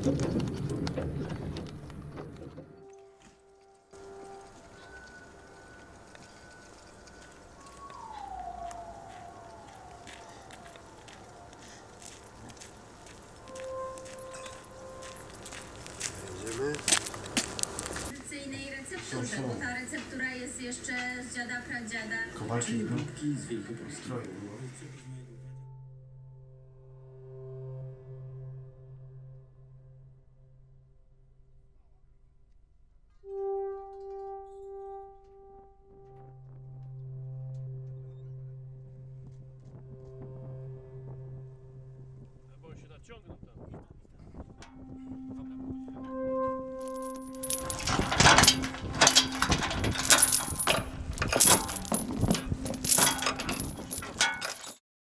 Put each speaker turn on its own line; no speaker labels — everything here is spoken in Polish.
Ta receptura jest jeszcze z dziada pradziada.
Kowalczyk był?
Z Wielkopolski.
ciągnąć.